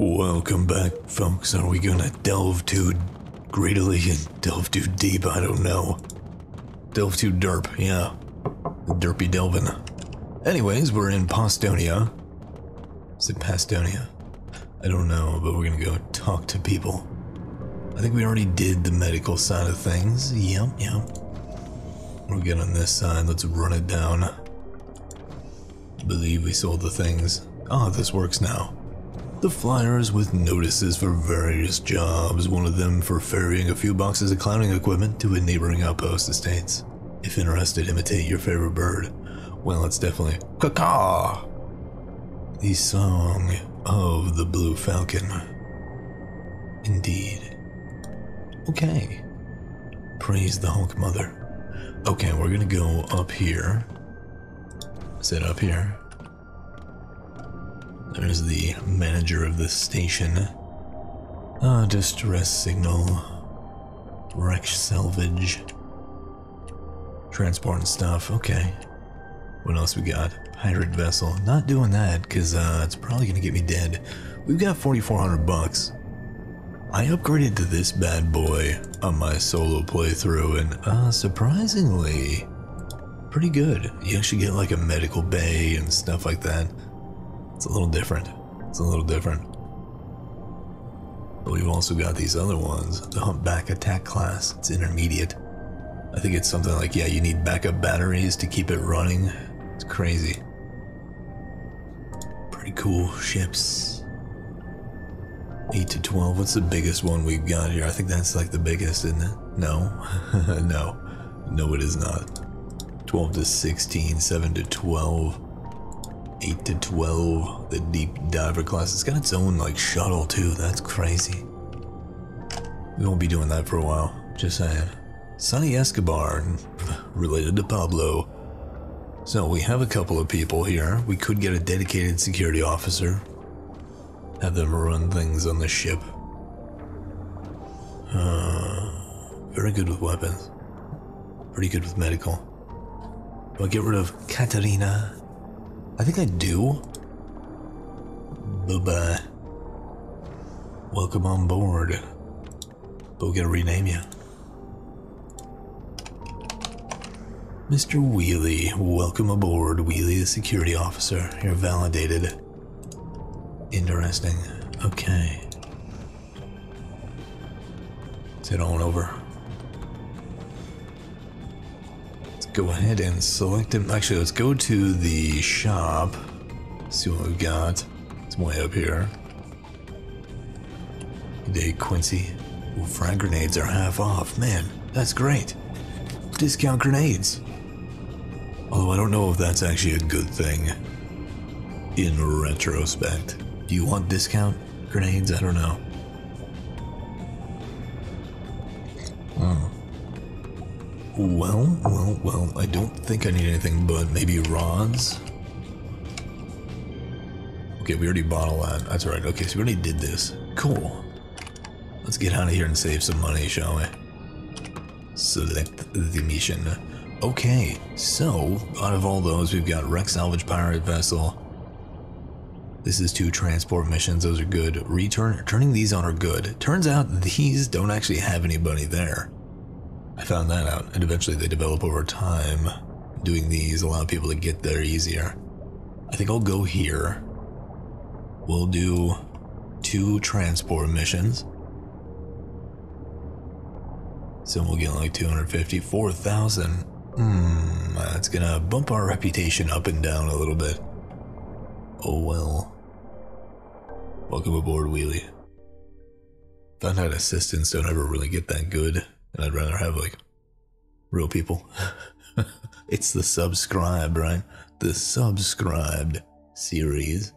Welcome back, folks. Are we gonna delve too greedily and delve too deep? I don't know. Delve too derp, yeah. Derpy delvin. Anyways, we're in Pastonia. Is it Pastonia? I don't know, but we're gonna go talk to people. I think we already did the medical side of things. Yep, yep. We'll get on this side. Let's run it down. Believe we sold the things. Ah, this works now. The flyers with notices for various jobs, one of them for ferrying a few boxes of clowning equipment to a neighboring outpost estates. If interested, imitate your favorite bird. Well, it's definitely caw The song of the Blue Falcon. Indeed. Okay. Praise the Honkmother. Okay, we're gonna go up here. Sit up here? There's the manager of the station. Ah, distress signal. Wreck salvage. Transport and stuff. Okay. What else we got? Pirate vessel. Not doing that because uh, it's probably gonna get me dead. We've got 4,400 bucks. I upgraded to this bad boy on my solo playthrough, and uh, surprisingly, pretty good. You actually get like a medical bay and stuff like that. It's a little different. It's a little different. But we've also got these other ones. The Humpback Attack class. It's intermediate. I think it's something like, yeah, you need backup batteries to keep it running. It's crazy. Pretty cool ships. 8 to 12. What's the biggest one we've got here? I think that's like the biggest, isn't it? No. no. No, it is not. 12 to 16, 7 to 12. 8 to 12, the deep diver class. It's got its own like shuttle too, that's crazy. We won't be doing that for a while, just saying. Sonny Escobar, related to Pablo. So we have a couple of people here. We could get a dedicated security officer. Have them run things on the ship. Uh, very good with weapons. Pretty good with medical. I get rid of Katarina? I think I do. Bye bye. Welcome on board. But we're gonna rename you. Mr. Wheelie, welcome aboard. Wheelie, the security officer. You're validated. Interesting. Okay. Let's head on over. Go ahead and select him. Actually, let's go to the shop. See what we've got. It's way up here. Day, Quincy. Ooh, frag grenades are half off. Man, that's great. Discount grenades. Although I don't know if that's actually a good thing. In retrospect. Do you want discount grenades? I don't know. Well, well, well, I don't think I need anything but maybe rods. Okay, we already bought all that. That's right. Okay, so we already did this. Cool. Let's get out of here and save some money, shall we? Select the mission. Okay, so out of all those, we've got wreck salvage pirate vessel. This is two transport missions. Those are good. Return turning these on are good. Turns out these don't actually have anybody there. I found that out, and eventually they develop over time. Doing these allow people to get there easier. I think I'll go here. We'll do two transport missions. So we'll get like 250, 4,000. Hmm, that's gonna bump our reputation up and down a little bit. Oh well. Welcome aboard, Wheelie. Found out assistants don't ever really get that good. And I'd rather have like real people. it's the subscribe, right? The subscribed series.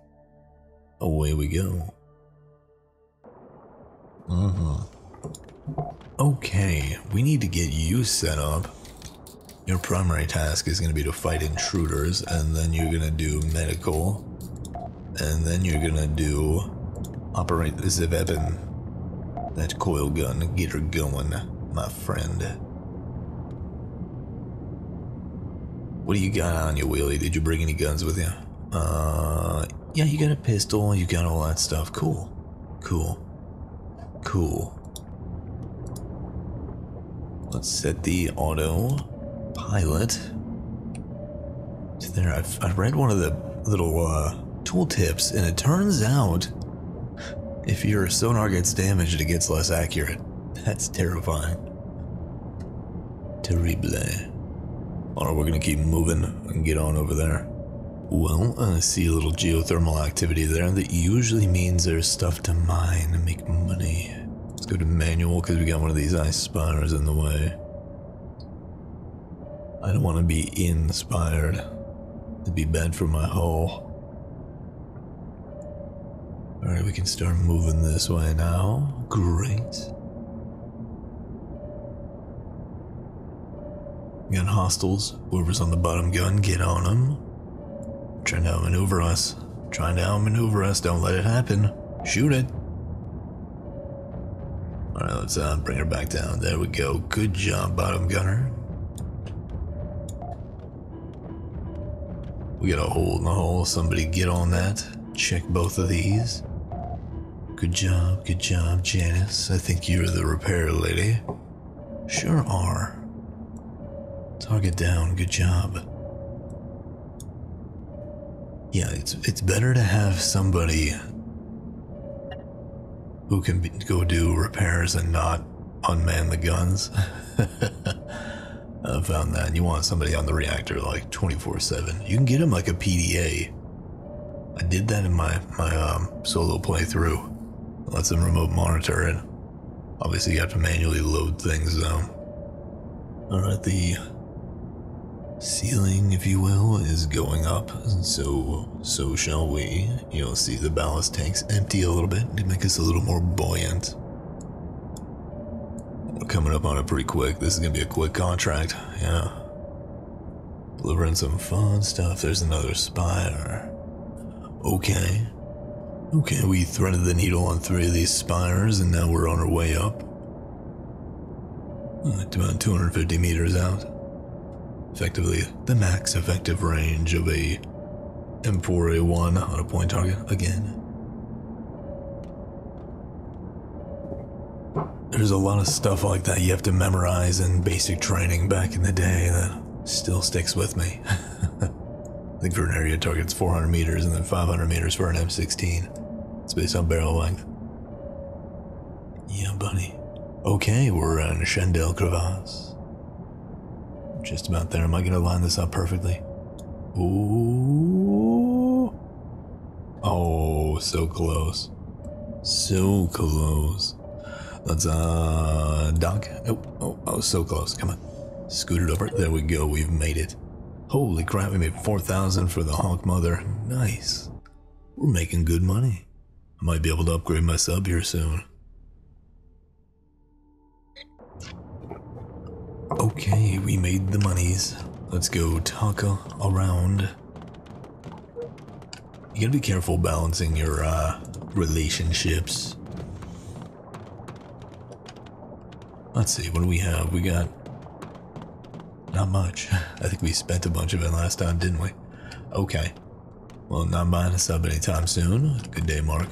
Away we go. Uh huh. Okay, we need to get you set up. Your primary task is going to be to fight intruders, and then you're going to do medical, and then you're going to do operate the weapon, that coil gun, get her going my friend. What do you got on you, Wheelie? Did you bring any guns with you? Uh, yeah, you got a pistol, you got all that stuff. Cool. Cool. Cool. Let's set the auto pilot. to There, I've, I read one of the little uh, tool tips, and it turns out if your sonar gets damaged, it gets less accurate. That's terrifying. Terrible. Alright, we're gonna keep moving and get on over there. Well, I see a little geothermal activity there. That usually means there's stuff to mine and make money. Let's go to manual because we got one of these ice spires in the way. I don't want to be inspired. It'd be bad for my hull. Alright, we can start moving this way now. Great. Got hostiles. Whoever's on the bottom gun, get on them. Trying to outmaneuver us. Trying to outmaneuver us. Don't let it happen. Shoot it. Alright, let's uh, bring her back down. There we go. Good job, bottom gunner. We got a hole in the hole. Somebody get on that. Check both of these. Good job, good job, Janice. I think you're the repair lady. Sure are. Target down, good job. Yeah, it's it's better to have somebody who can be, go do repairs and not unman the guns. I found that. You want somebody on the reactor like 24/7. You can get them like a PDA. I did that in my my um, solo playthrough. Lets them remote monitor it. Obviously, you have to manually load things though. All right, the ceiling, if you will, is going up. So so shall we. You'll see the ballast tanks empty a little bit to make us a little more buoyant. We're coming up on it pretty quick. This is gonna be a quick contract. Yeah. Delivering some fun stuff. There's another spire. Okay. Okay, we threaded the needle on three of these spires and now we're on our way up. Uh, about 250 meters out. Effectively, the max effective range of a M4A1 on a point target again. There's a lot of stuff like that you have to memorize in basic training back in the day that still sticks with me. I think for an area target it's 400 meters and then 500 meters for an M16. It's based on barrel length. Yeah, buddy. Okay, we're in Chandelle Crevasse. Just about there. Am I going to line this up perfectly? Ooh. Oh, so close. So close. Let's, uh, dock. Oh, oh, oh, so close. Come on. Scoot it over. There we go. We've made it. Holy crap, we made 4,000 for the Honkmother. Nice. We're making good money. I might be able to upgrade my sub here soon. Okay, we made the monies. Let's go talk around. You gotta be careful balancing your, uh, relationships. Let's see, what do we have? We got not much. I think we spent a bunch of it last time, didn't we? Okay. Well, not buying a sub anytime soon. Good day, Mark.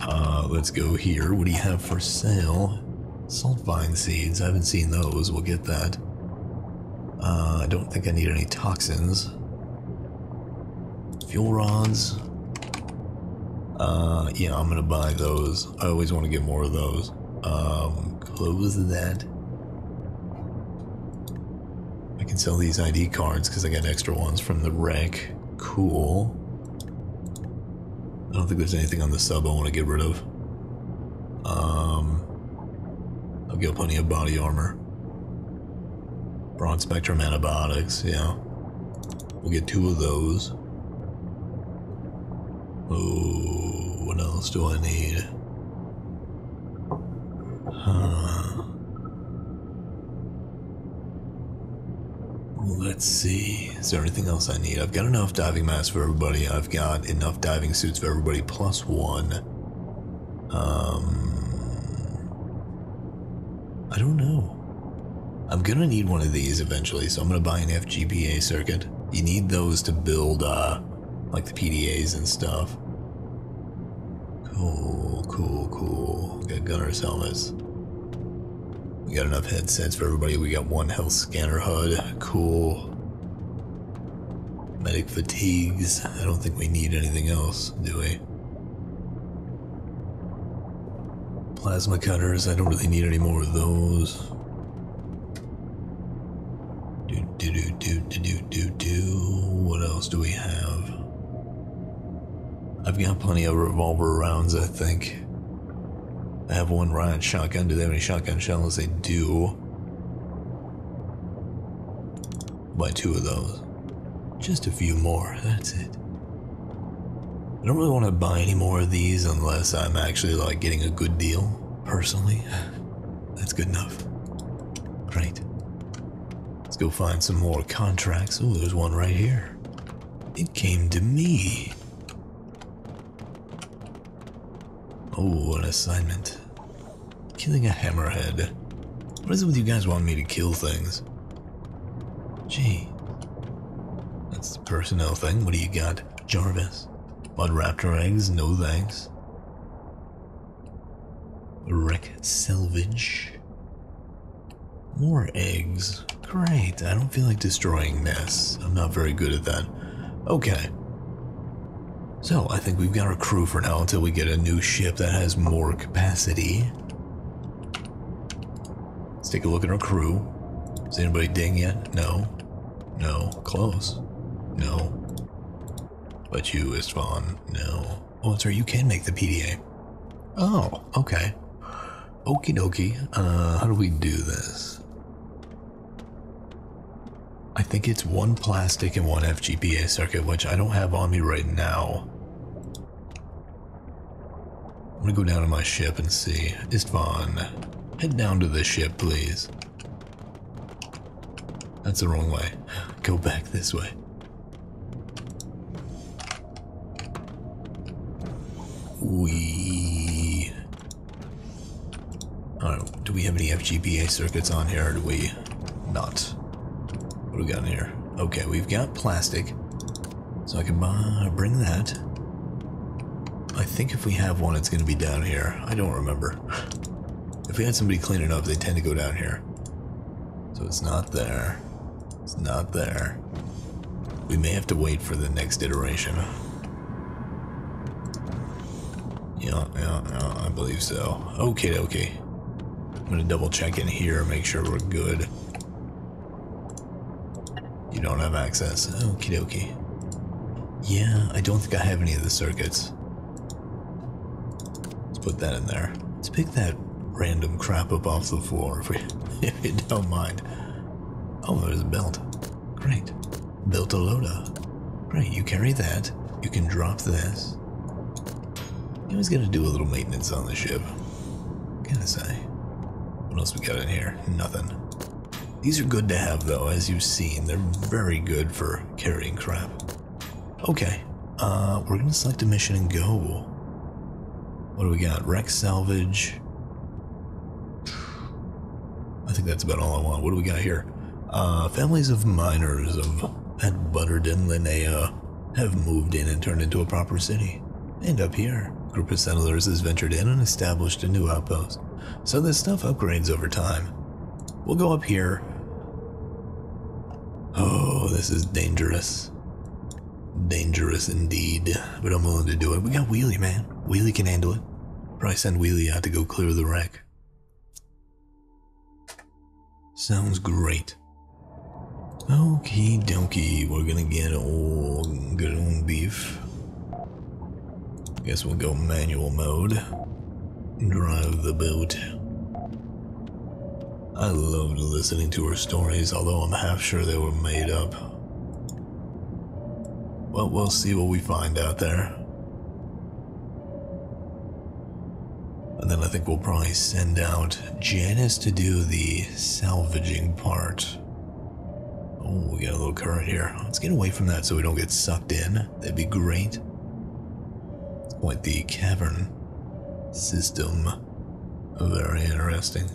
Uh, let's go here. What do you have for sale? Salt vine seeds. I haven't seen those. We'll get that. Uh, I don't think I need any toxins. Fuel rods. Uh, yeah, I'm gonna buy those. I always want to get more of those. Um, close that. I can sell these ID cards because I got extra ones from the wreck. Cool. I don't think there's anything on the sub I want to get rid of. Um, I've got plenty of body armor. Broad spectrum antibiotics, yeah. We'll get two of those. Oh, what else do I need? Let's see. Is there anything else I need? I've got enough diving masks for everybody. I've got enough diving suits for everybody plus one. Um, I don't know. I'm gonna need one of these eventually, so I'm gonna buy an FGPA circuit. You need those to build, uh, like the PDAs and stuff. Cool, cool, cool. Got gunner's helmets. We got enough headsets for everybody. We got one health scanner HUD. Cool. Medic fatigues. I don't think we need anything else, do we? Plasma cutters. I don't really need any more of those. Do do do do do do do do. What else do we have? I've got plenty of revolver rounds, I think. I have one riot shotgun. Do they have any shotgun shells? They do. Buy two of those. Just a few more, that's it. I don't really want to buy any more of these unless I'm actually like getting a good deal, personally. That's good enough. Great. Let's go find some more contracts. Oh, there's one right here. It came to me. Oh, an assignment. Killing a hammerhead. What is it with you guys wanting me to kill things? Gee. That's the personnel thing. What do you got? Jarvis. Mud raptor eggs? No thanks. Wreck salvage. More eggs. Great. I don't feel like destroying nests. I'm not very good at that. Okay. So, I think we've got our crew for now until we get a new ship that has more capacity. Let's take a look at our crew. Is anybody ding yet? No. No. Close. No. But you, Istvan, no. Oh, that's right, you can make the PDA. Oh, okay. Okie dokie. Uh, how do we do this? I think it's one plastic and one FGPA circuit, which I don't have on me right now. I'm gonna go down to my ship and see. Istvan, head down to the ship, please. That's the wrong way. Go back this way. We. Alright, do we have any FGPA circuits on here or do we not? What do we got in here? Okay, we've got plastic. So I can buy, bring that. I think if we have one, it's going to be down here. I don't remember. If we had somebody clean it up, they tend to go down here. So it's not there. It's not there. We may have to wait for the next iteration. Yeah, yeah, yeah, I believe so. Okay, okay. I'm gonna double check in here, make sure we're good. You don't have access. Okie dokie. Yeah, I don't think I have any of the circuits. Let's put that in there. Let's pick that random crap up off the floor if, we, if you don't mind. Oh, there's a belt. Great. Built a loader. Great, you carry that. You can drop this. You was gonna do a little maintenance on the ship. Gotta say. What else we got in here? Nothing. These are good to have though, as you've seen. They're very good for carrying crap. Okay, uh, we're gonna select a mission and go. What do we got? Wreck salvage. I think that's about all I want. What do we got here? Uh, families of miners of at Butterden, Linnea have moved in and turned into a proper city. And up here, group of settlers has ventured in and established a new outpost. So this stuff upgrades over time. We'll go up here. Oh, this is dangerous. Dangerous indeed, but I'm willing to do it. We got Wheelie, man. Wheelie can handle it. Probably send Wheelie out to go clear the wreck. Sounds great. Okie dokie, we're gonna get all good on beef. Guess we'll go manual mode. Drive the boat. I loved listening to her stories, although I'm half sure they were made up. Well, we'll see what we find out there. And then I think we'll probably send out Janice to do the salvaging part. Oh, we got a little current here. Let's get away from that so we don't get sucked in. That'd be great. Quite the cavern system. Very interesting.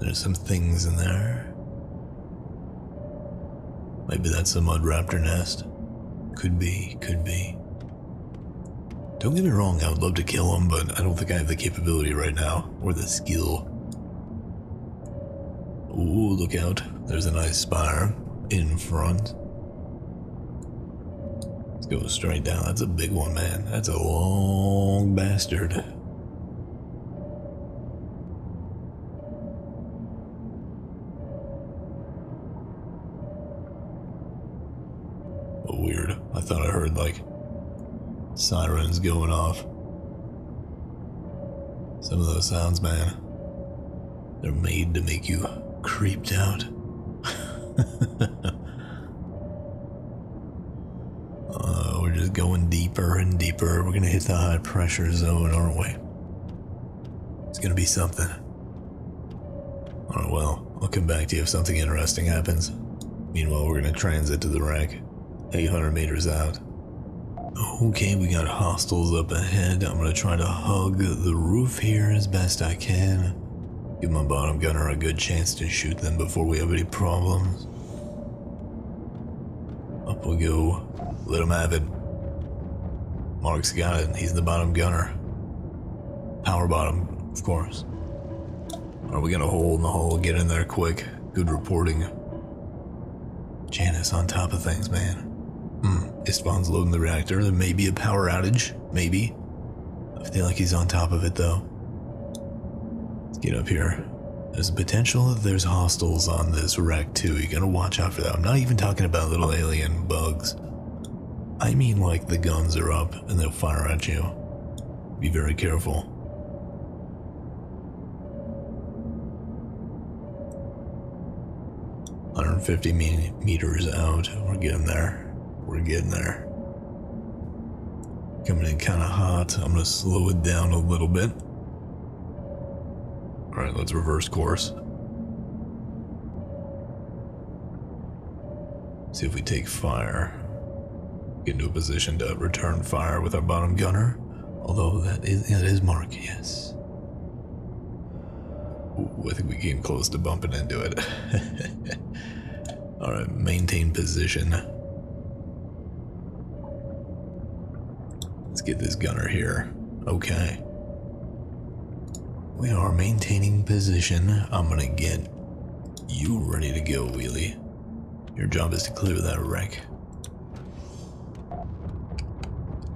There's some things in there. Maybe that's a mud raptor nest. Could be, could be. Don't get me wrong, I would love to kill him, but I don't think I have the capability right now, or the skill. Ooh, look out. There's a nice spire in front. Let's go straight down. That's a big one, man. That's a long bastard. weird. I thought I heard like sirens going off. Some of those sounds, man, they're made to make you creeped out. uh, going deeper and deeper. We're gonna hit the high pressure zone, aren't we? It's gonna be something. Alright, well, I'll come back to you if something interesting happens. Meanwhile, we're gonna transit to the wreck. 800 meters out. Okay, we got hostiles up ahead. I'm gonna try to hug the roof here as best I can. Give my bottom gunner a good chance to shoot them before we have any problems. Up we go. Let him have it. Mark's got it. He's the bottom gunner. Power bottom, of course. Are we gonna hold in the hole? Get in there quick. Good reporting. Janice on top of things, man. Hmm. Istvan's loading the reactor. There may be a power outage. Maybe. I feel like he's on top of it, though. Let's get up here. There's a potential that there's hostiles on this wreck, too. You gotta watch out for that. I'm not even talking about little alien bugs. I mean, like, the guns are up and they'll fire at you. Be very careful. Hundred fifty meters out. We're getting there. We're getting there. Coming in kind of hot. I'm to slow it down a little bit. Alright, let's reverse course. See if we take fire. Get into a position to return fire with our bottom gunner. Although that is that is Mark, yes. Ooh, I think we came close to bumping into it. Alright, maintain position. Let's get this gunner here. Okay. We are maintaining position. I'm gonna get you ready to go, Wheelie. Your job is to clear that wreck.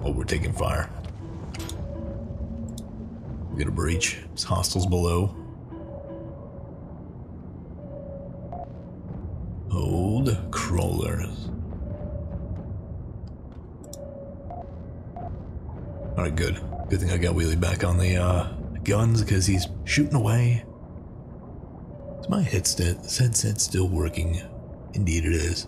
Oh, we're taking fire. We got a breach. There's hostiles below. Hold crawlers. Alright, good. Good thing I got Wheelie back on the uh, guns because he's shooting away. Is my headset, headset still working? Indeed it is.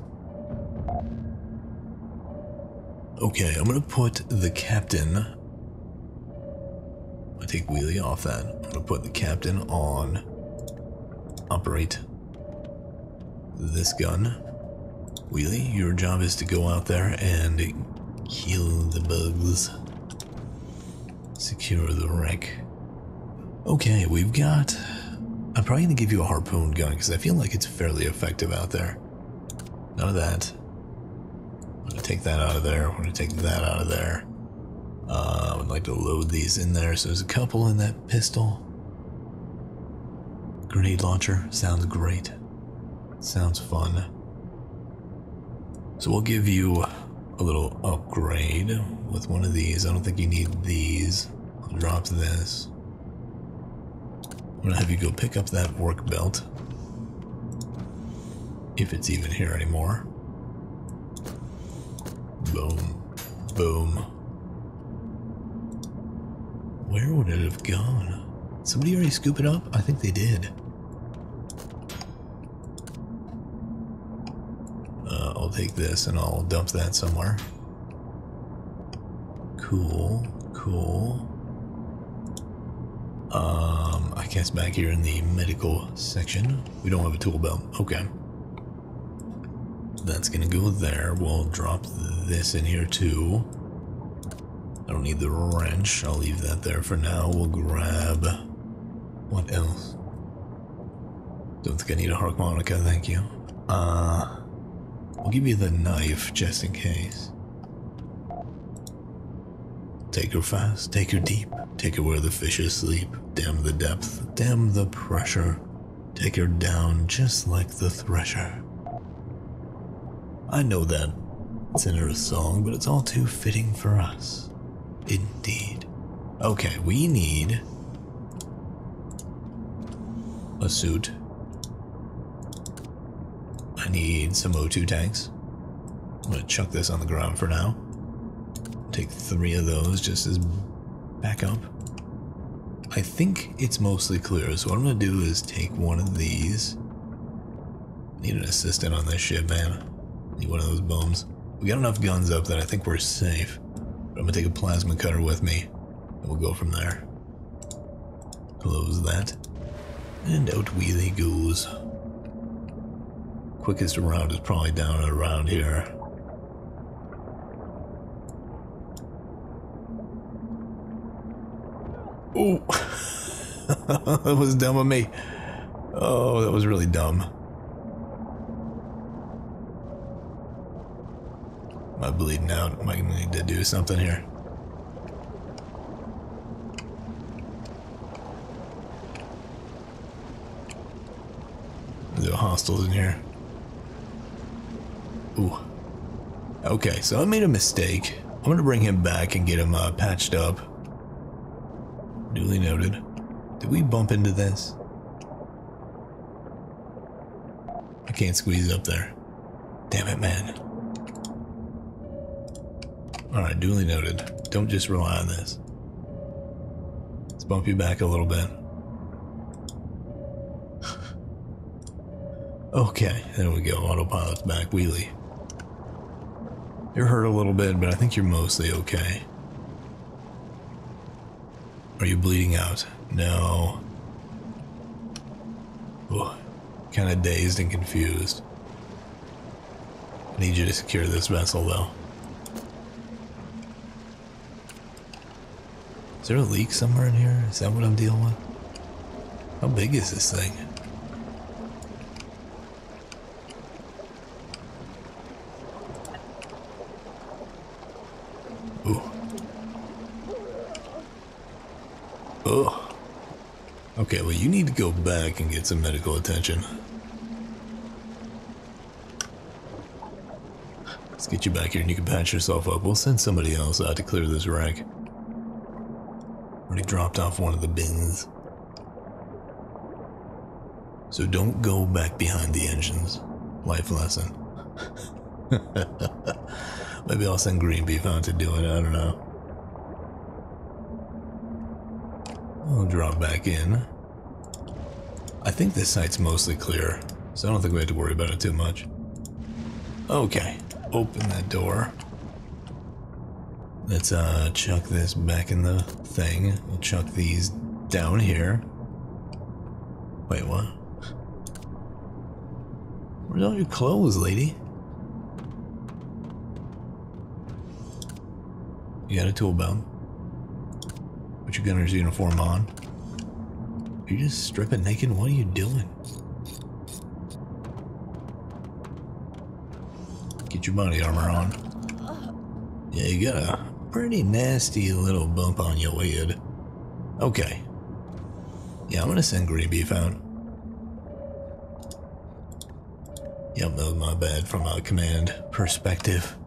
Okay, I'm gonna put the captain. I take Wheelie off that. I'm gonna put the captain on. Operate this gun. Wheelie, your job is to go out there and kill the bugs. Secure the wreck. Okay, we've got... I'm probably to give you a harpoon gun because I feel like it's fairly effective out there. None of that. I'm to take that out of there. I'm to take that out of there. Uh, I would like to load these in there. So there's a couple in that pistol. Grenade launcher. Sounds great. Sounds fun. So we'll give you a little upgrade with one of these. I don't think you need these. I'll drop this. I'm gonna have you go pick up that work belt. If it's even here anymore. Boom. Boom. Where would it have gone? Somebody already scoop it up? I think they did. I'll take this and I'll dump that somewhere. Cool, cool. Um, I guess back here in the medical section, we don't have a tool belt. Okay. That's gonna go there. We'll drop this in here too. I don't need the wrench. I'll leave that there for now. We'll grab... What else? Don't think I need a harmonica, thank you. Uh... I'll give you the knife just in case. Take her fast, take her deep, take her where the fishes sleep. Damn the depth, damn the pressure. Take her down just like the thresher. I know that it's an Earth song, but it's all too fitting for us. Indeed. Okay, we need a suit. I need some O2 tanks. I'm gonna chuck this on the ground for now. Take three of those just as backup. I think it's mostly clear, so what I'm gonna do is take one of these. Need an assistant on this ship, man. One of those bums. We got enough guns up that I think we're safe. But I'm gonna take a plasma cutter with me, and we'll go from there. Close that. And out wheelie goes. Quickest route is probably down around here. Oh, that was dumb of me. Oh, that was really dumb. Am I bleeding out? Am I gonna need to do something here? There are hostiles in here. Ooh. Okay, so I made a mistake. I'm gonna bring him back and get him uh, patched up. Duly noted. Did we bump into this? I can't squeeze up there. Damn it, man. Alright, duly noted. Don't just rely on this. Let's bump you back a little bit. okay, there we go. Autopilot's back. Wheelie. You're hurt a little bit, but I think you're mostly okay. Are you bleeding out? No. Kind of dazed and confused. I need you to secure this vessel, though. Is there a leak somewhere in here? Is that what I'm dealing with? How big is this thing? Ooh. Oh. Okay, well, you need to go back and get some medical attention. Let's get you back here and you can patch yourself up. We'll send somebody else out to clear this wreck. Dropped off one of the bins. So don't go back behind the engines. Life lesson. Maybe I'll send Green Beef out to do it, I don't know. I'll drop back in. I think this site's mostly clear, so I don't think we have to worry about it too much. Okay, open that door. Let's uh, chuck this back in the thing. We'll chuck these down here. Wait, what? Where's all your clothes, lady? You got a tool belt. Put your gunner's uniform on. You just stripping naked? What are you doing? Get your body armor on. Yeah, you got a pretty nasty little bump on your head. Okay. Yeah, I'm gonna send Green Beef out. Yep, that was my bad from a command perspective.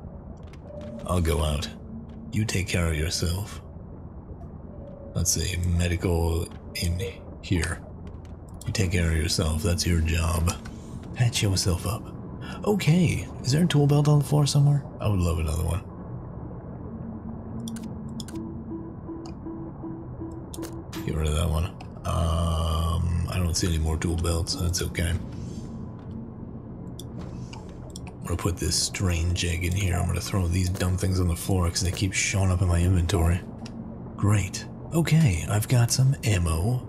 I'll go out. You take care of yourself. Let's see, medical in here. You take care of yourself, that's your job. Patch yourself up. Okay, is there a tool belt on the floor somewhere? I would love another one. Get rid of that one. Um, I don't see any more tool belts, that's okay. I'm gonna put this strain jig in here. I'm gonna throw these dumb things on the floor because they keep showing up in my inventory. Great. Okay, I've got some ammo.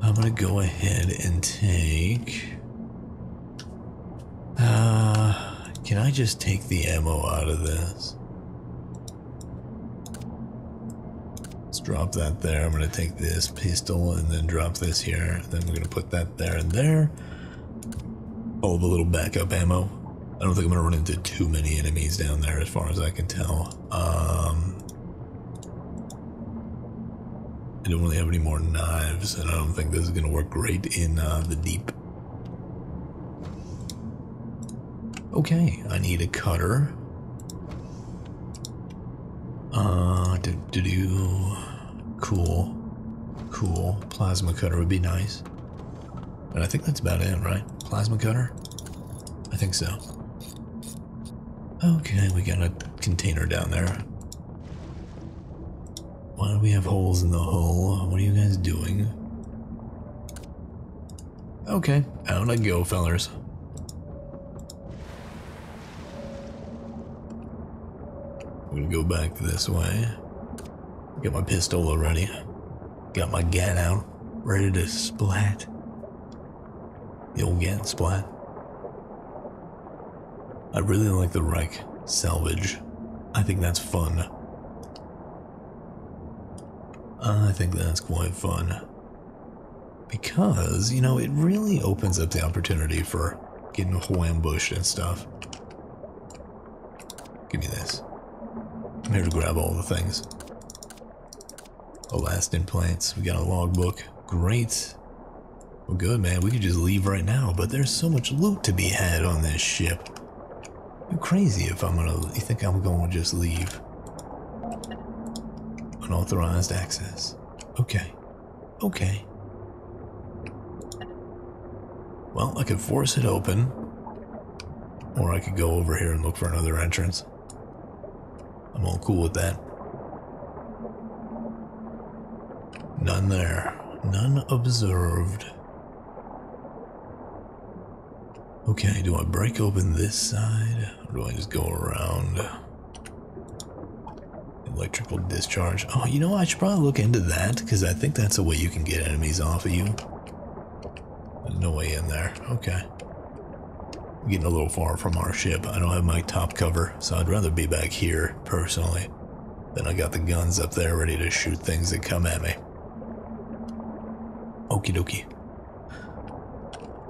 I'm gonna go ahead and take... Uh, can I just take the ammo out of this? Drop that there. I'm gonna take this pistol and then drop this here. Then we're gonna put that there and there. All the little backup ammo. I don't think I'm gonna run into too many enemies down there as far as I can tell. Um, I don't really have any more knives, and I don't think this is gonna work great in uh, the deep. Okay, I need a cutter. Uh, do do do. Cool, cool. Plasma cutter would be nice. And I think that's about it, right? Plasma cutter? I think so. Okay, we got a container down there. Why do we have holes in the hull? What are you guys doing? Okay, out I go, fellers. I'm gonna go back this way. Got my pistol already. Got my gat out, ready to splat. The old gat splat. I really like the wreck salvage. I think that's fun. I think that's quite fun. Because, you know, it really opens up the opportunity for getting ambushed and stuff. Give me this. I'm here to grab all the things. Elastin implants. We got a logbook. Great. Well, good, man. We could just leave right now, but there's so much loot to be had on this ship. I'm crazy if I'm gonna. You think I'm to just leave? Unauthorized access. Okay. Okay. Well, I could force it open. Or I could go over here and look for another entrance. I'm all cool with that. None there. None observed. Okay, do I break open this side? Or do I just go around? Electrical discharge. Oh, you know, I should probably look into that, because I think that's a way you can get enemies off of you. There's no way in there. Okay. I'm getting a little far from our ship. I don't have my top cover, so I'd rather be back here, personally. Then I got the guns up there ready to shoot things that come at me. Okie dokie.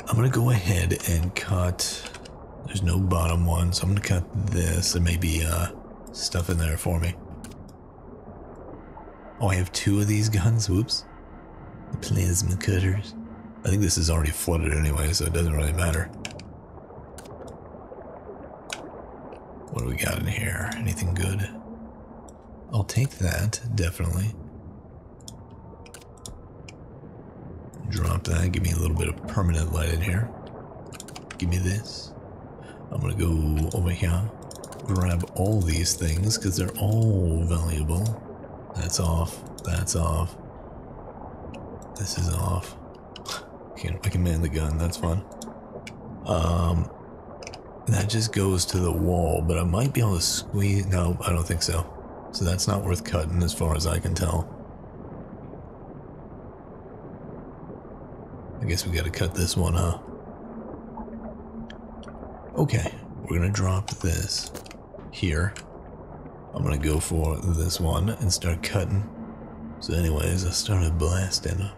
I'm gonna go ahead and cut. There's no bottom one, so I'm gonna cut this. There may be uh, stuff in there for me. Oh, I have two of these guns. Whoops. The plasma cutters. I think this is already flooded anyway, so it doesn't really matter. What do we got in here? Anything good? I'll take that, definitely. Drop that, give me a little bit of permanent light in here. Give me this. I'm gonna go over here, grab all these things because they're all valuable. That's off, that's off. This is off. Can I can man the gun, that's fun. Um, that just goes to the wall, but I might be able to squeeze. No, I don't think so. So that's not worth cutting as far as I can tell. I guess we gotta cut this one, huh? Okay, we're gonna drop this here. I'm gonna go for this one and start cutting. So anyways, I started blasting.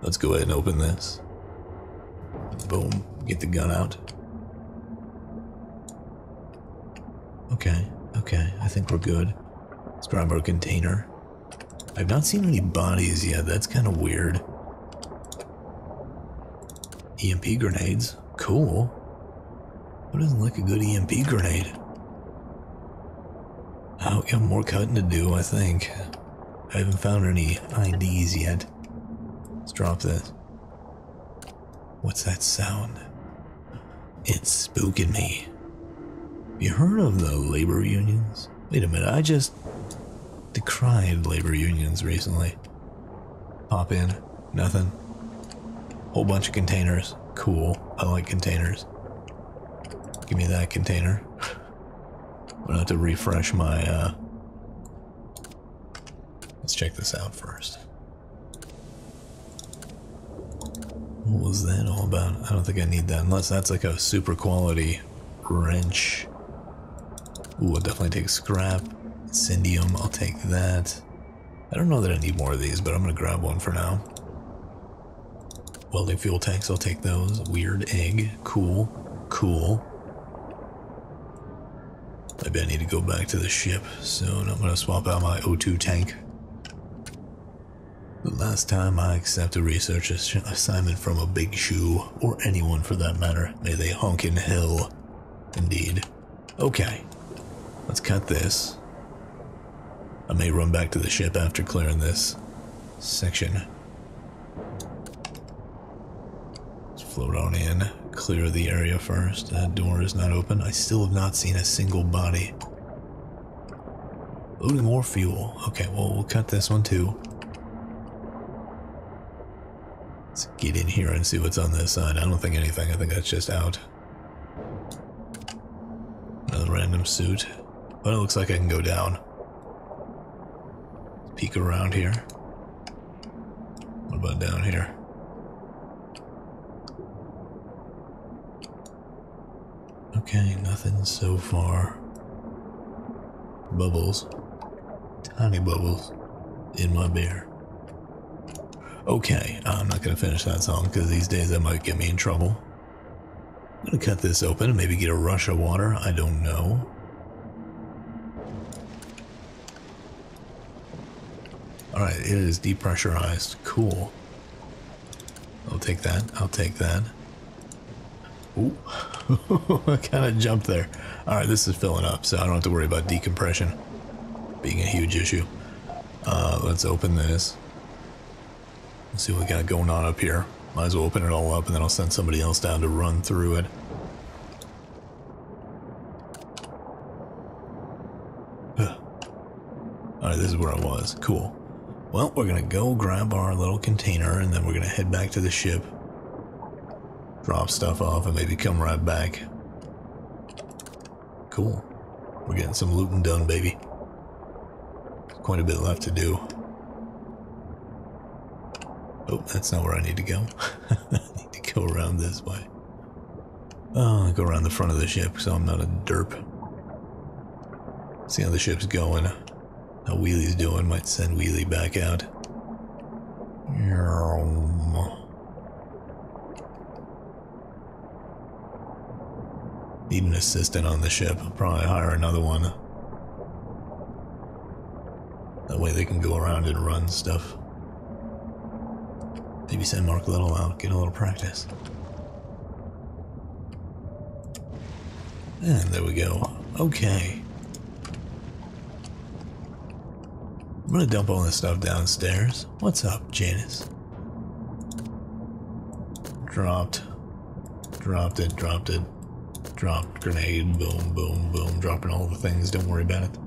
Let's go ahead and open this. Boom, get the gun out. Okay, okay, I think we're good. Let's grab our container. I've not seen any bodies yet, that's kind of weird. EMP grenades. Cool. Who doesn't like a good EMP grenade? Oh, I'll got more cutting to do, I think. I haven't found any IDs yet. Let's drop this. What's that sound? It's spooking me. You heard of the labor unions? Wait a minute, I just decried labor unions recently. Pop in, nothing. Whole bunch of containers. Cool. I like containers. Give me that container. I'm gonna have to refresh my, uh... Let's check this out first. What was that all about? I don't think I need that, unless that's like a super quality wrench. Ooh, I'll definitely take scrap. Incendium, I'll take that. I don't know that I need more of these, but I'm gonna grab one for now. Welding fuel tanks, I'll take those. Weird egg. Cool. Cool. Maybe I need to go back to the ship soon. I'm gonna swap out my O2 tank. The last time I accept a research assignment from a big shoe, or anyone for that matter, may they honk in hell. Indeed. Okay, let's cut this. I may run back to the ship after clearing this section. Let's float on in, clear the area first. That door is not open. I still have not seen a single body. Loading more fuel. Okay, well, we'll cut this one too. Let's get in here and see what's on this side. I don't think anything. I think that's just out. Another random suit. But it looks like I can go down. Peek around here. What about down here? Okay, nothing so far. Bubbles. Tiny bubbles in my beer. Okay, I'm not gonna finish that song because these days that might get me in trouble. I'm gonna cut this open and maybe get a rush of water. I don't know. Alright, it is depressurized. Cool. I'll take that. I'll take that. Ooh. I kind of jumped there. Alright, this is filling up, so I don't have to worry about decompression being a huge issue. Uh, let's open this. Let's see what we got going on up here. Might as well open it all up and then I'll send somebody else down to run through it. Alright, this is where I was. Cool. Well, we're gonna go grab our little container and then we're gonna head back to the ship. Drop stuff off and maybe come right back. Cool. We're getting some looting done, baby. Quite a bit left to do. Oh, that's not where I need to go. I need to go around this way. Oh, I'll go around the front of the ship so I'm not a derp. See how the ship's going. How Wheelie's doing. Might send Wheelie back out. Need an assistant on the ship. I'll probably hire another one. That way they can go around and run stuff. Maybe send Mark Little out, get a little practice. And there we go. Okay. I'm gonna dump all this stuff downstairs. What's up, Janice? Dropped. Dropped it, dropped it. Dropped grenade, boom, boom, boom. Dropping all the things, don't worry about it.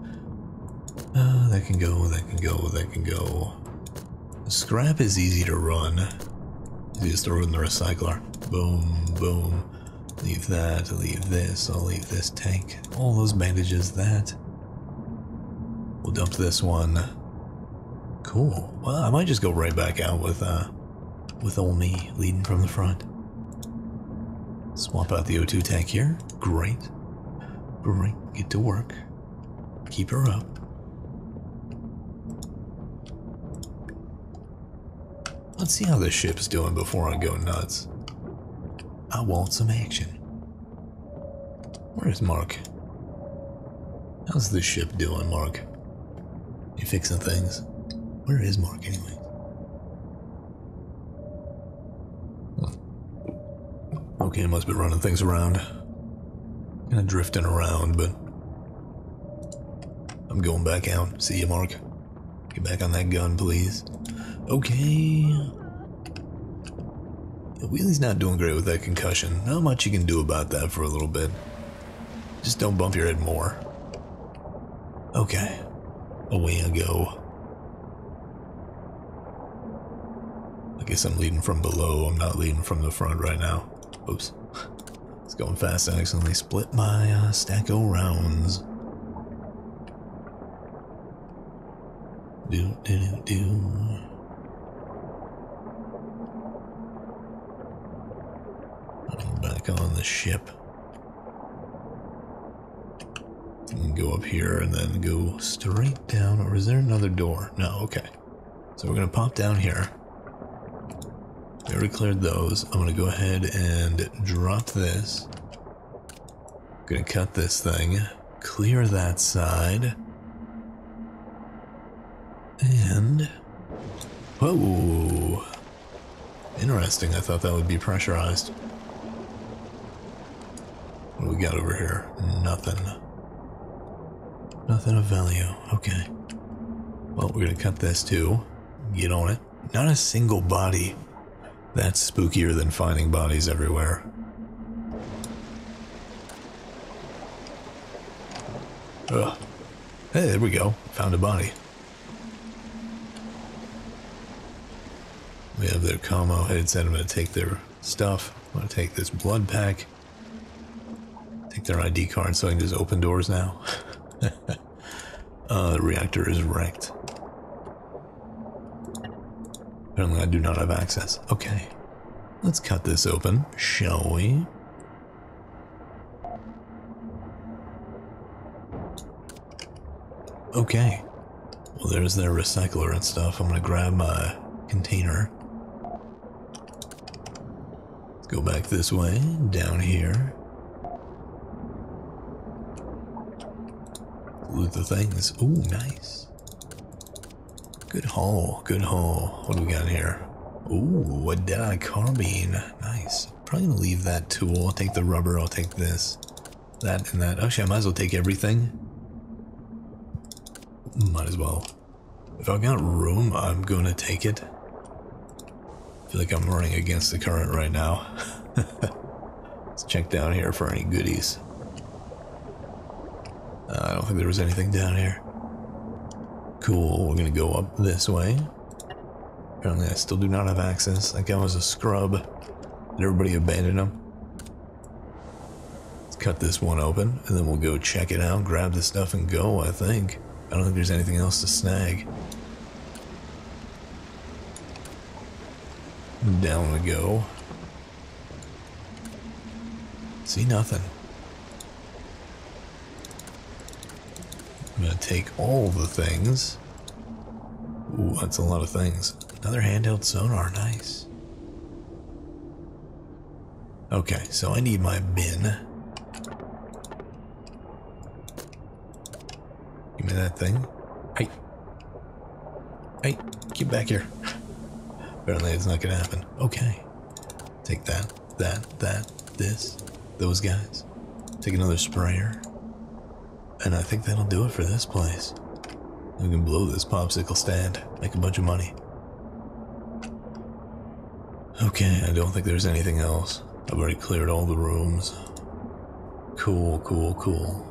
Uh, that can go, that can go, that can go. Scrap is easy to run. Just throw it in the recycler. Boom, boom. Leave that, leave this, I'll leave this tank. All those bandages, that. We'll dump this one. Cool. Well, I might just go right back out with, uh, with old me leading from the front. Swap out the O2 tank here. Great. Great. Get to work. Keep her up. Let's see how this ship's doing before I go nuts. I want some action. Where's Mark? How's this ship doing, Mark? You fixing things? Where is Mark anyway? Okay, I must be running things around. Kinda drifting around, but I'm going back out. See you, Mark. Get back on that gun, please. Okay. Wheelie's not doing great with that concussion. Not much you can do about that for a little bit. Just don't bump your head more. Okay. Away I go. I guess I'm leading from below. I'm not leading from the front right now. Oops. It's going fast. I accidentally split my uh, stack of rounds. Do, do, do, do. back on the ship. Go up here and then go straight down. Or is there another door? No, okay. So we're going to pop down here. We already cleared those. I'm going to go ahead and drop this. I'm going to cut this thing. clear that side. And. Whoa! Interesting, I thought that would be pressurized. What do we got over here? Nothing. Nothing of value. Okay. Well, we're gonna cut this too. Get on it. Not a single body. That's spookier than finding bodies everywhere. Ugh. Hey, there we go. Found a body. We have their commo headset. I'm going to take their stuff. I'm going to take this blood pack. Take their ID card so I can just open doors now. uh, the reactor is wrecked. Apparently I do not have access. Okay. Let's cut this open, shall we? Okay. Well, there's their recycler and stuff. I'm gonna grab my container. Let's go back this way, down here. Loot the things. Ooh, nice. Good haul, good haul. What do we got here? Ooh, a Deadeye carbine. Nice. Probably gonna leave that tool. I'll take the rubber, I'll take this. That and that. Actually, I might as well take everything. Might as well. If I've got room, I'm gonna take it. I feel like I'm running against the current right now. Let's check down here for any goodies. Uh, I don't think there was anything down here. Cool, we're gonna go up this way. Apparently I still do not have access. That guy was a scrub. Did everybody abandon him? Let's cut this one open, and then we'll go check it out, grab the stuff, and go, I think. I don't think there's anything else to snag. Down we go. See nothing. I'm gonna take all the things. Ooh, that's a lot of things. Another handheld sonar, nice. Okay, so I need my bin. Give me that thing. Hey. Hey, get back here. Apparently it's not gonna happen. Okay. Take that, that, that, this, those guys. Take another sprayer. And I think that'll do it for this place. We can blow this popsicle stand, make a bunch of money. Okay, I don't think there's anything else. I've already cleared all the rooms. Cool, cool, cool.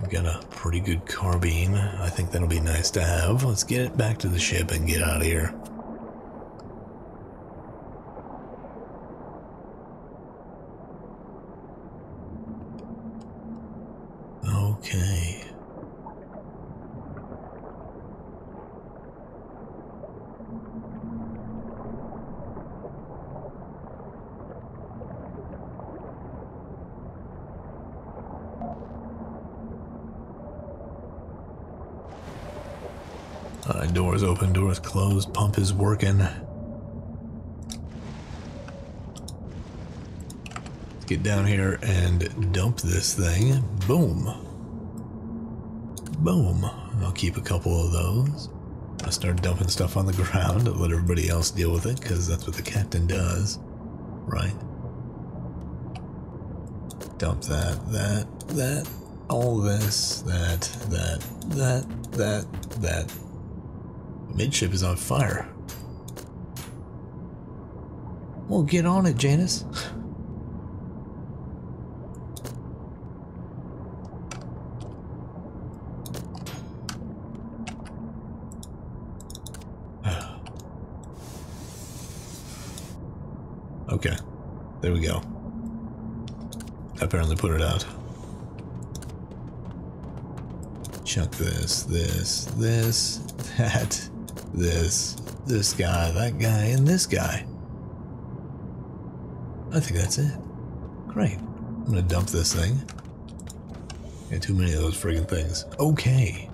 We've got a pretty good carbine. I think that'll be nice to have. Let's get it back to the ship and get out of here. Okay. Uh, doors open, doors closed, pump is working. Get down here and dump this thing. Boom. Boom. I'll keep a couple of those. I start dumping stuff on the ground and let everybody else deal with it, because that's what the captain does. Right? Dump that, that, that, all this, that, that, that, that, that. Midship is on fire. Well, get on it, Janus. okay, there we go. Apparently put it out. Chuck this, this, this, that this, this guy, that guy, and this guy. I think that's it. Great. I'm gonna dump this thing. Got too many of those friggin' things. Okay.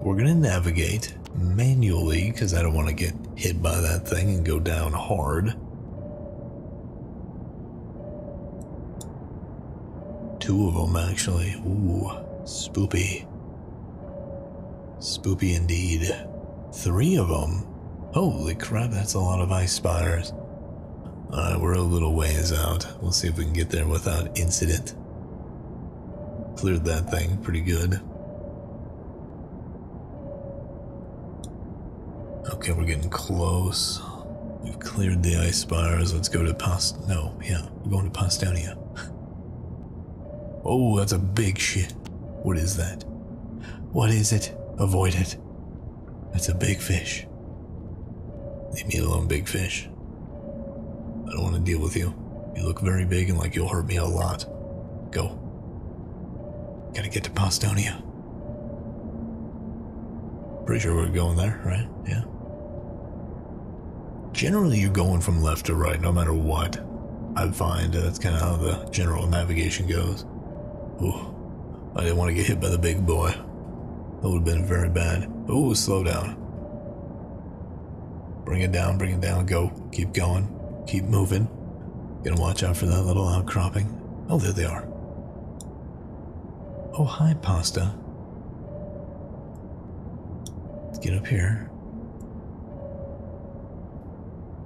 We're gonna navigate manually because I don't want to get hit by that thing and go down hard. Two of them, actually. Ooh, spoopy. Spoopy indeed. Three of them? Holy crap, that's a lot of ice spires. Alright, we're a little ways out. We'll see if we can get there without incident. Cleared that thing pretty good. Okay, we're getting close. We've cleared the ice spires. Let's go to Past. No, yeah, we're going to Pastonia. oh, that's a big shit. What is that? What is it? Avoid it. That's a big fish. Leave me alone, big fish. I don't want to deal with you. You look very big and like you'll hurt me a lot. Go. Gotta get to Pastonia. Pretty sure we're going there, right? Yeah. Generally, you're going from left to right no matter what. I find that's kind of how the general navigation goes. Ooh, I didn't want to get hit by the big boy. That would have been very bad. Ooh, slow down. Bring it down, bring it down, go. Keep going. Keep moving. Gonna watch out for that little outcropping. Oh, there they are. Oh, hi, Pasta. Let's get up here.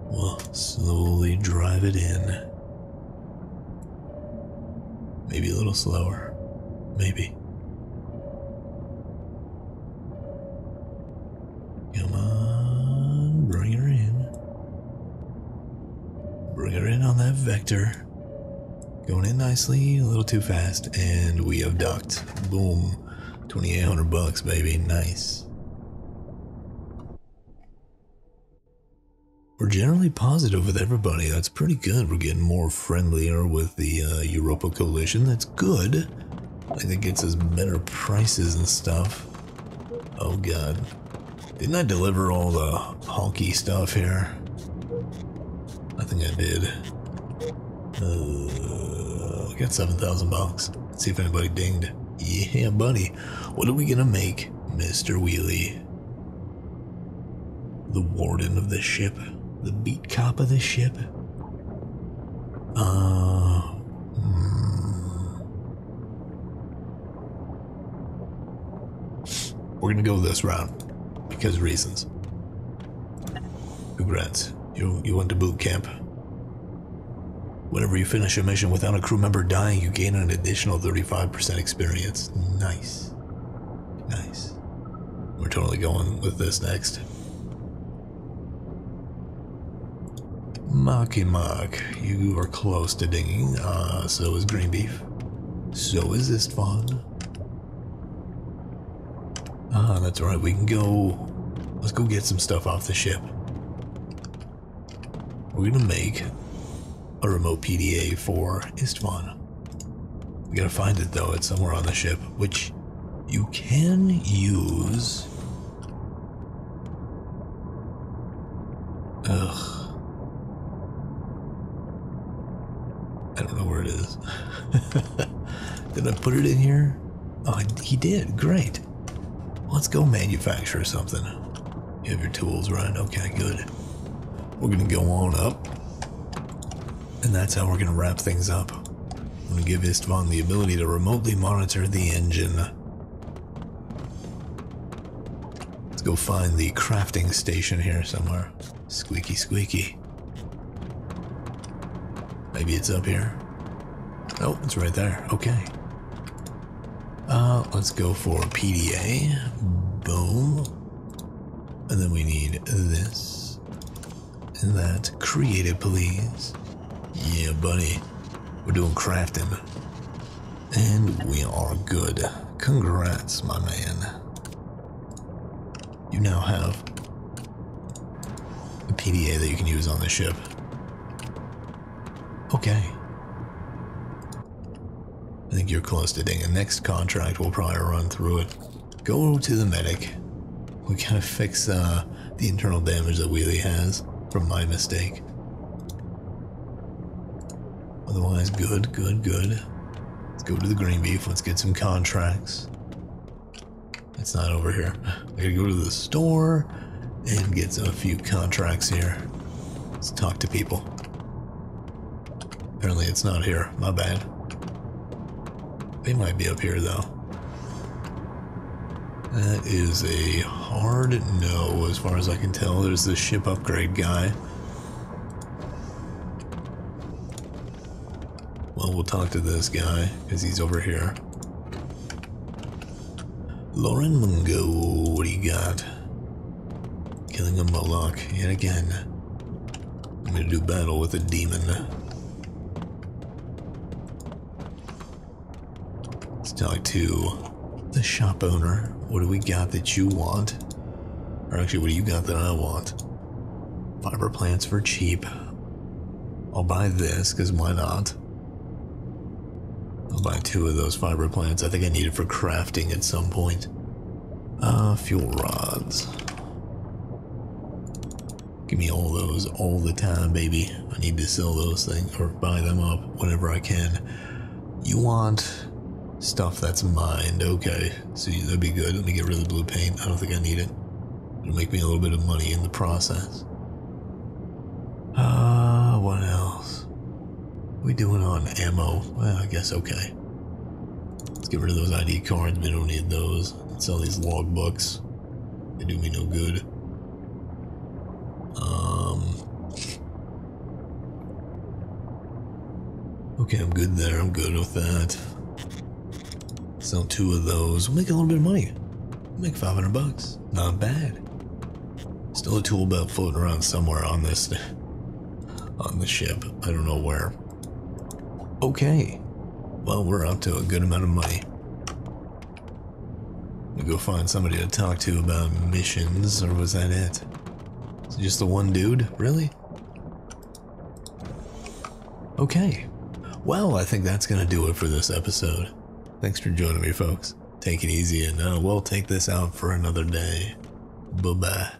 We'll slowly drive it in. Maybe a little slower. Maybe. Vector. Going in nicely, a little too fast, and we have ducked. Boom. 2800 bucks, baby. Nice. We're generally positive with everybody. That's pretty good. We're getting more friendlier with the uh, Europa Coalition. That's good. I think it gets us better prices and stuff. Oh god. Didn't I deliver all the honky stuff here? I think I did. Uh, got 7,000 bucks. See if anybody dinged. Yeah, buddy. What are we gonna make, Mr. Wheelie? The warden of the ship? The beat cop of the ship? Uh. Hmm. We're gonna go this route because reasons. Congrats. You, you went to boot camp. Whenever you finish a mission without a crew member dying, you gain an additional 35% experience. Nice. Nice. We're totally going with this next. Marky Mark, you are close to dinging. Uh, so is Green Beef. So is this Istvan. Ah, that's right. We can go. Let's go get some stuff off the ship. We're gonna make a remote PDA for Istvan. We gotta find it though. It's somewhere on the ship, which you can use. Ugh. I don't know where it is. did I put it in here? Oh, he did. Great. Let's go manufacture something. You have your tools, right? Okay, good. We're gonna go on up. And that's how we're gonna wrap things up. I'm gonna give Istvan the ability to remotely monitor the engine. Let's go find the crafting station here somewhere. Squeaky squeaky. Maybe it's up here. Oh, it's right there. Okay. Uh, let's go for PDA. Boom. And then we need this and that. Create it, please. Buddy. We're doing crafting. And we are good. Congrats, my man. You now have a PDA that you can use on the ship. Okay. I think you're close to ding. The next contract we'll probably run through it. Go to the medic. We gotta fix uh, the internal damage that Wheelie has from my mistake. Otherwise, good, good, good. Let's go to the green beef. Let's get some contracts. It's not over here. I gotta go to the store and get a few contracts here. Let's talk to people. Apparently it's not here. My bad. They might be up here though. That is a hard no as far as I can tell. There's the ship upgrade guy. Well, talk to this guy because he's over here. Lauren Mungo, what do you got? Killing a Moloch yet again. I'm gonna do battle with a demon. Let's talk to the shop owner. What do we got that you want? Or actually, what do you got that I want? Fiber plants for cheap. I'll buy this, because why not? I'll buy two of those fiber plants. I think I need it for crafting at some point. Uh, fuel rods. Give me all those all the time, baby. I need to sell those things or buy them up whenever I can. You want stuff that's mined. Okay, so that'd be good. Let me get rid of the blue paint. I don't think I need it. It'll make me a little bit of money in the process. Uh, what else? We doing on ammo? Well, I guess okay. Let's get rid of those ID cards. We don't need those. Let's sell these logbooks. They do me no good. Um. Okay, I'm good there. I'm good with that. Sell two of those. We'll make a little bit of money. We'll make 500 bucks. Not bad. Still a tool belt floating around somewhere on this on the ship. I don't know where. Okay. Well, we're up to a good amount of money. We go find somebody to talk to about missions, or was that it? it just the one dude? Really? Okay. Well, I think that's going to do it for this episode. Thanks for joining me, folks. Take it easy, and uh, we'll take this out for another day. Bye bye.